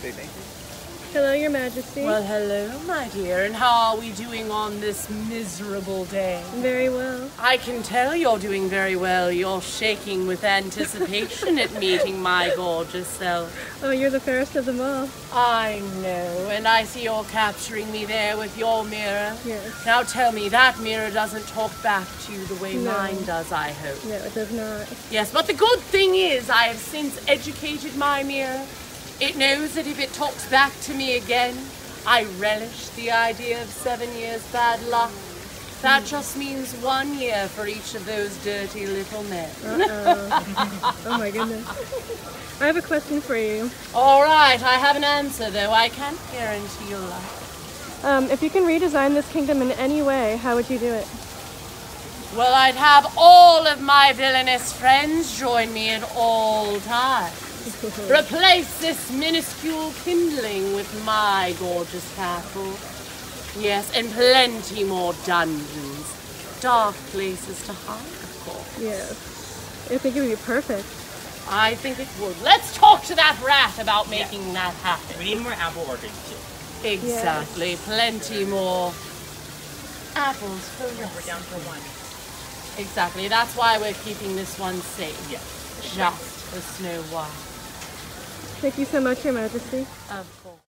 Say. Hello, Your Majesty. Well, hello, my dear, and how are we doing on this miserable day? Very well. I can tell you're doing very well. You're shaking with anticipation at meeting my gorgeous self. Oh, you're the fairest of them all. I know, and I see you're capturing me there with your mirror. Yes. Now tell me, that mirror doesn't talk back to you the way No. mine does, I hope. No, it does not. Yes, but the good thing is, I have since educated my mirror. It knows that if it talks back to me again, I relish the idea of seven years bad luck. That just means one year for each of those dirty little men. Oh my goodness. I have a question for you. All right, I have an answer, though I can't guarantee you'll like. Um, if you can redesign this kingdom in any way, how would you do it? Well, I'd have all of my villainous friends join me at all times. Replace this minuscule kindling with my gorgeous castle. Yes, and plenty more dungeons. Dark places to hide, of course. Yes. I think it would be perfect. I think it would. Let's talk to that rat about making that happen. We need more apple orchards too. Exactly. Plenty more apples for We're rest. down to one. Exactly. That's why we're keeping this one safe. Yeah. Just for Snow White. Thank you so much, Your Majesty. Of course.